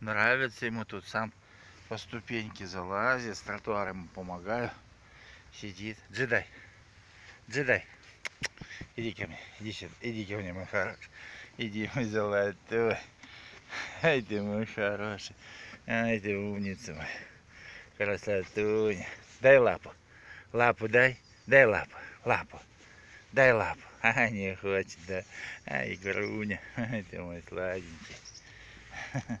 Нравится ему тут, сам по ступеньке залазит, с тротуара ему помогаю. Сидит. Джедай. Джедай. Иди ко мне, иди сюда, иди ко мне, мой хороший. Иди, мой золотой. Ай ты мой хороший. Ай ты умница моя. Красотуня. Дай лапу. Лапу дай. Дай лапу. Лапу. Дай лапу. А, не хочет, да. Ай, груня. Ай ты мой сладенький.